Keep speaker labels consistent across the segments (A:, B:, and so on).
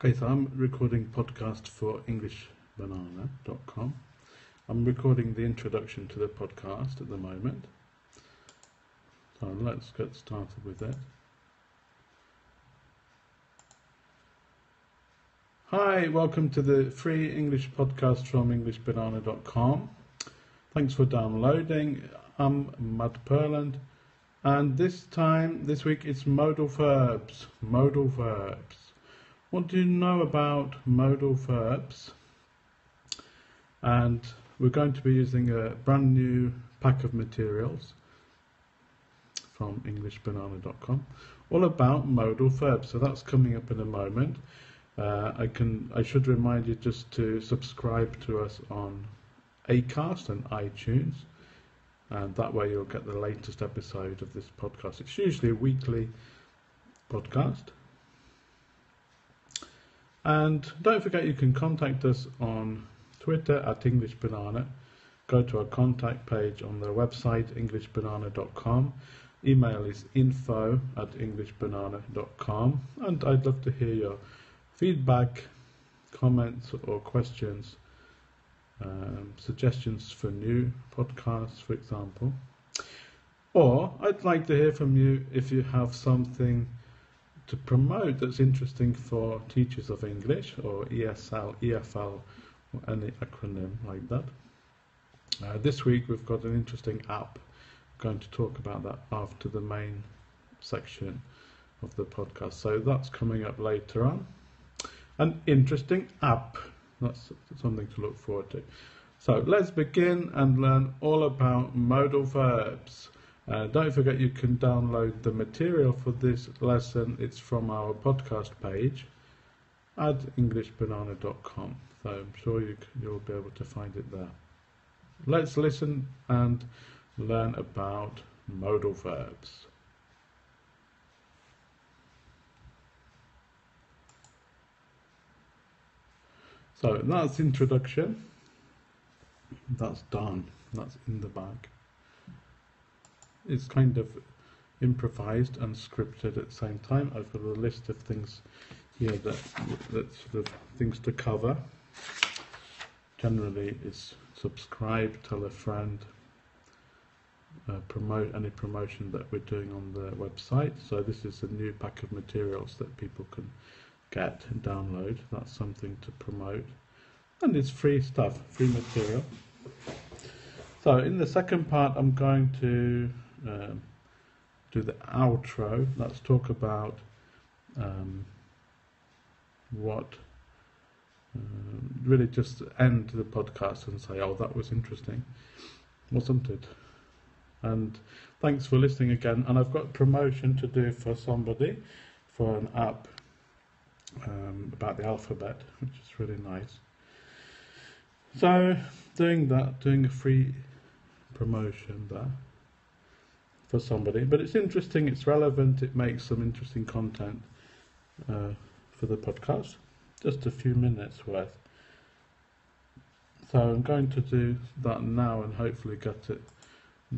A: Okay, so I'm recording podcast for EnglishBanana.com. I'm recording the introduction to the podcast at the moment. So let's get started with that. Hi, welcome to the free English podcast from EnglishBanana.com. Thanks for downloading. I'm Matt Purland, and this time, this week, it's modal verbs. Modal verbs. What do you know about modal verbs? And we're going to be using a brand new pack of materials from EnglishBanana.com, all about modal verbs. So that's coming up in a moment. Uh, I can I should remind you just to subscribe to us on Acast and iTunes, and that way you'll get the latest episode of this podcast. It's usually a weekly podcast. And don't forget you can contact us on Twitter at English Banana. Go to our contact page on the website englishbanana.com. Email is info at englishbanana.com. And I'd love to hear your feedback, comments, or questions, um, suggestions for new podcasts, for example. Or I'd like to hear from you if you have something to promote that's interesting for teachers of English or ESL, EFL, or any acronym like that. Uh, this week we've got an interesting app. I'm going to talk about that after the main section of the podcast. So that's coming up later on. An interesting app. That's something to look forward to. So let's begin and learn all about modal verbs. Uh, don't forget you can download the material for this lesson. It's from our podcast page at englishbanana.com. So I'm sure you, you'll be able to find it there. Let's listen and learn about modal verbs. So that's introduction. That's done. That's in the bag is kind of improvised and scripted at the same time. I've got a list of things here that that sort of things to cover. Generally, is subscribe, tell a friend, uh, promote any promotion that we're doing on the website. So this is a new pack of materials that people can get and download. That's something to promote, and it's free stuff, free material. So in the second part, I'm going to um, do the outro. Let's talk about um, what uh, really just end the podcast and say, "Oh, that was interesting, wasn't it?" And thanks for listening again. And I've got promotion to do for somebody for an app um, about the alphabet, which is really nice. So doing that, doing a free promotion there for somebody. But it's interesting, it's relevant, it makes some interesting content uh, for the podcast. Just a few minutes worth. So I'm going to do that now and hopefully get it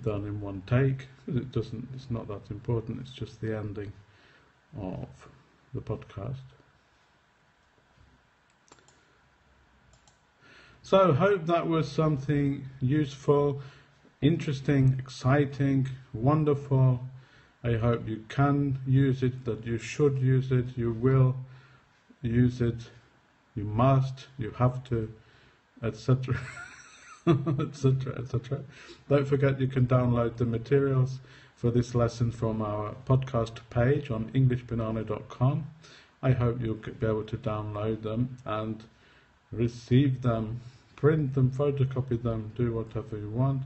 A: done in one take. It doesn't. It's not that important. It's just the ending of the podcast. So hope that was something useful interesting, exciting, wonderful. I hope you can use it, that you should use it, you will use it, you must, you have to, etc. etc. etc. Don't forget you can download the materials for this lesson from our podcast page on englishbanana.com. I hope you'll be able to download them and receive them, print them, photocopy them, do whatever you want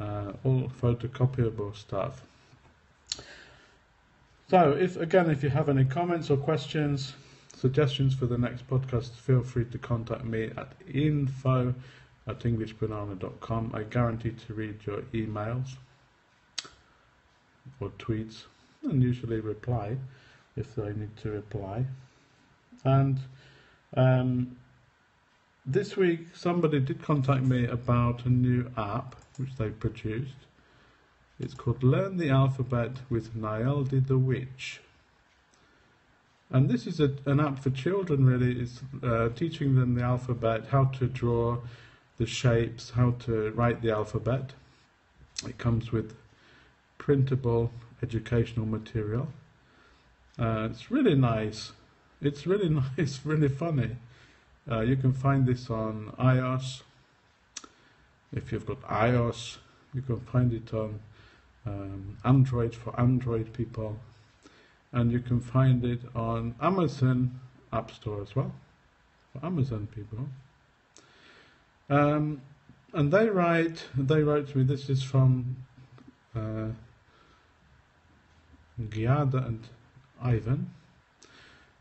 A: uh, all photocopyable stuff. So, if again, if you have any comments or questions, suggestions for the next podcast, feel free to contact me at info at englishbanana.com. I guarantee to read your emails or tweets and usually reply if I need to reply. And um, this week, somebody did contact me about a new app which they produced. It's called Learn the Alphabet with Nayeldi the Witch. And this is a, an app for children, really. It's uh, teaching them the alphabet, how to draw the shapes, how to write the alphabet. It comes with printable educational material. Uh, it's really nice. It's really nice, really funny. Uh, you can find this on iOS. If you've got iOS, you can find it on um, Android for Android people. And you can find it on Amazon App Store as well, for Amazon people. Um, and they write, they wrote to me, this is from uh, Giada and Ivan.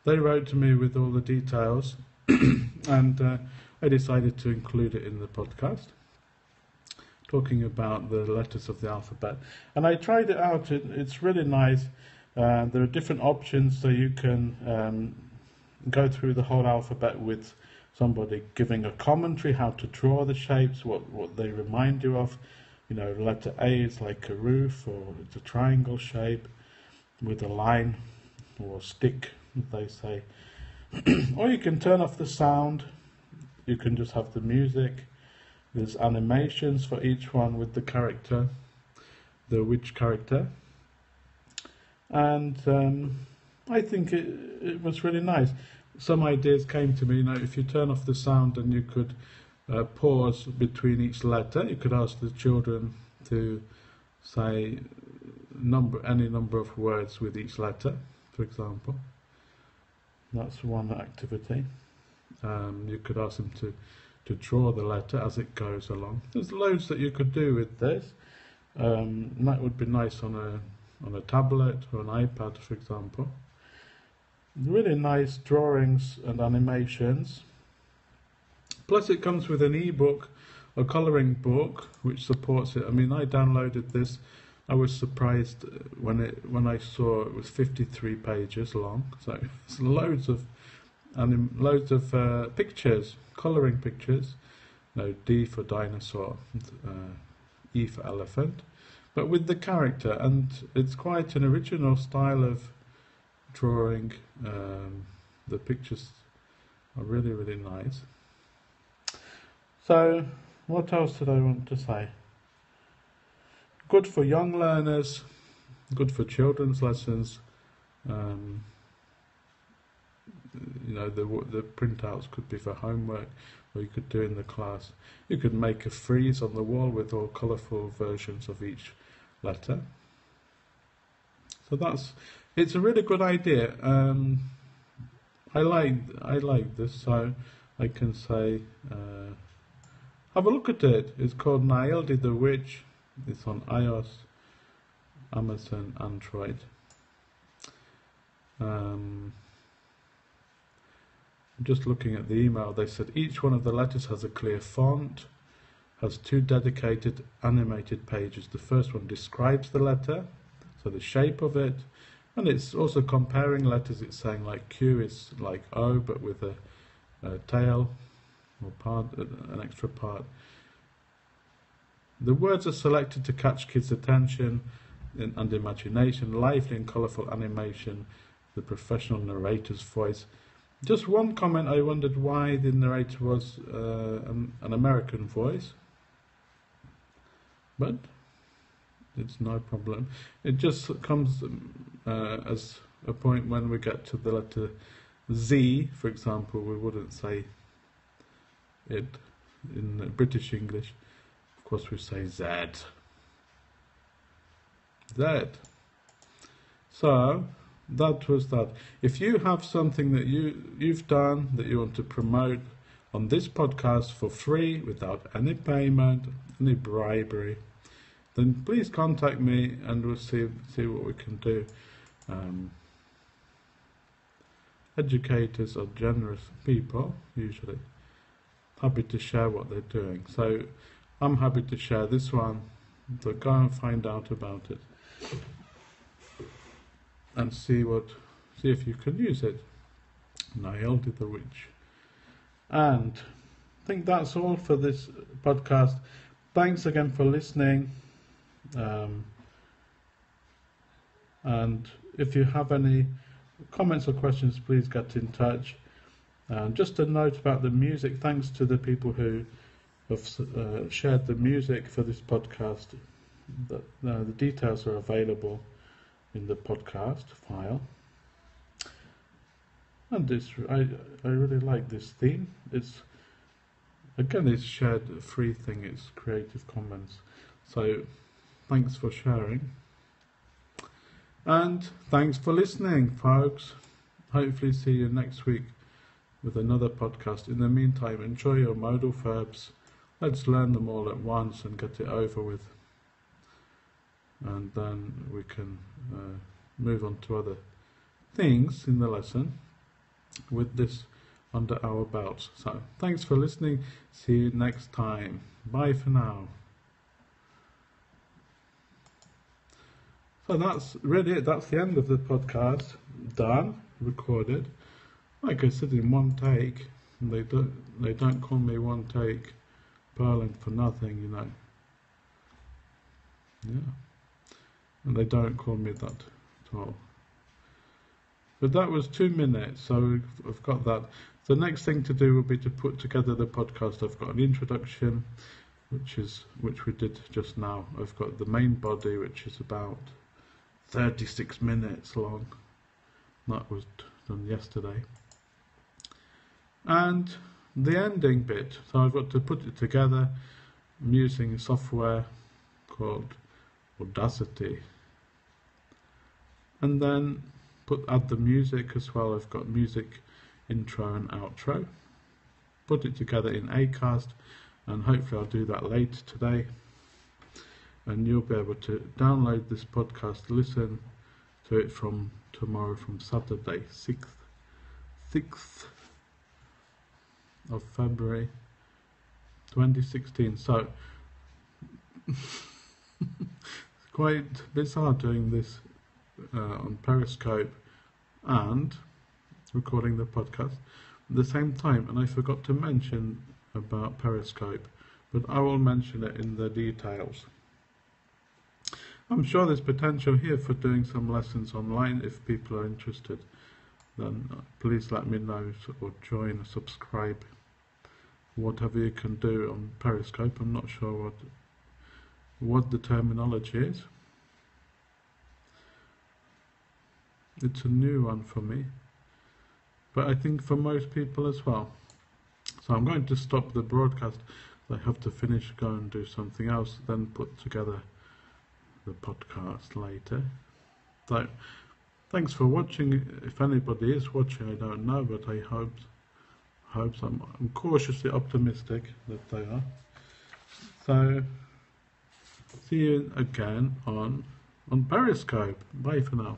A: They wrote to me with all the details, and uh, I decided to include it in the podcast, talking about the letters of the alphabet. And I tried it out, it, it's really nice. Uh, there are different options, so you can um, go through the whole alphabet with somebody giving a commentary how to draw the shapes, what, what they remind you of. You know, letter A is like a roof or it's a triangle shape with a line or a stick, they say. or you can turn off the sound, you can just have the music. There's animations for each one with the character, the witch character. And um, I think it, it was really nice some ideas came to me. You know, if you turn off the sound and you could uh, pause between each letter, you could ask the children to say number any number of words with each letter, for example. That's one activity. Um, you could ask them to to draw the letter as it goes along. There's loads that you could do with this. Um, that would be nice on a on a tablet or an iPad, for example really nice drawings and animations. Plus it comes with an ebook, a colouring book, which supports it. I mean, I downloaded this. I was surprised when it when I saw it was 53 pages long. So it's loads of and loads of uh, pictures, colouring pictures. No, D for dinosaur, uh, E for elephant, but with the character, and it's quite an original style of drawing. Um, the pictures are really, really nice. So, what else did I want to say? Good for young learners, good for children's lessons. Um, you know, the the printouts could be for homework, or you could do in the class. You could make a frieze on the wall with all colourful versions of each letter. So that's it's a really good idea. Um, I like I like this, so I can say uh, have a look at it. It's called Nailed the Witch. It's on iOS, Amazon, Android. Um, just looking at the email, they said each one of the letters has a clear font, has two dedicated animated pages. The first one describes the letter, so the shape of it, and it's also comparing letters. It's saying like Q is like O, but with a, a tail or part, an extra part. The words are selected to catch kids' attention and imagination, lively and colourful animation, the professional narrator's voice. Just one comment, I wondered why the narrator was uh, an, an American voice. But it's no problem. It just comes uh, as a point when we get to the letter Z, for example, we wouldn't say it in British English. Of course, we say Z. Z. So that was that. If you have something that you you've done that you want to promote on this podcast for free without any payment, any bribery then please contact me and we'll see see what we can do. Um, educators are generous people usually, happy to share what they're doing. So I'm happy to share this one. So go and find out about it and see what see if you can use it. Nailed the witch. And I think that's all for this podcast. Thanks again for listening. Um, and if you have any comments or questions, please get in touch. And just a note about the music. Thanks to the people who have uh, shared the music for this podcast. The, uh, the details are available in the podcast file. And this, I, I really like this theme. It's again, it's shared free thing. It's Creative Commons. So, thanks for sharing. And thanks for listening, folks. Hopefully, see you next week with another podcast. In the meantime, enjoy your modal verbs. Let's learn them all at once and get it over with. And then we can uh, move on to other things in the lesson with this under our belts. So, thanks for listening. See you next time. Bye for now. So that's really it. That's the end of the podcast. Done, recorded. Like I said in one take. They don't. They don't call me one take Purland for nothing, you know. Yeah. And they don't call me that at all. But that was two minutes, so I've got that. The next thing to do will be to put together the podcast. I've got an introduction, which is which we did just now. I've got the main body, which is about 36 minutes long. That was done yesterday. And the ending bit, so I've got to put it together. I'm using software called Audacity. And then put add the music as well. I've got music intro and outro. Put it together in Acast and hopefully I'll do that later today and you'll be able to download this podcast, listen to it from tomorrow, from Saturday, 6th, 6th of February 2016. So, it's quite bizarre doing this uh, on Periscope and recording the podcast at the same time. And I forgot to mention about Periscope, but I will mention it in the details. I'm sure there's potential here for doing some lessons online if people are interested. Then uh, please let me know or join or subscribe. Whatever you can do on Periscope. I'm not sure what what the terminology is. It's a new one for me. But I think for most people as well. So I'm going to stop the broadcast. I have to finish, go and do something else, then put together the podcast later. So, thanks for watching. If anybody is watching, I don't know, but I hope, hope I'm, I'm cautiously optimistic that they are. So, see you again on on Periscope. Bye for now.